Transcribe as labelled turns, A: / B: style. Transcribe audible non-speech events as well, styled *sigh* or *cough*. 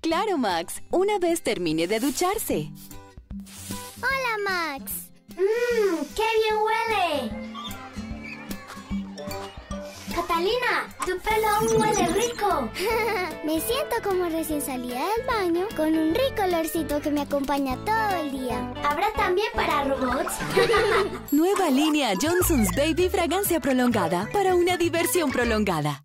A: Claro, Max. Una vez termine de ducharse.
B: Hola, Max.
C: ¡Mmm! ¡Qué bien huele! Catalina, tu pelo aún huele rico. *laughs*
B: me siento como recién salida del baño con un rico olorcito que me acompaña todo el día.
C: ¿Habrá también para robots? *laughs*
A: Nueva línea Johnson's Baby Fragancia Prolongada para una diversión prolongada.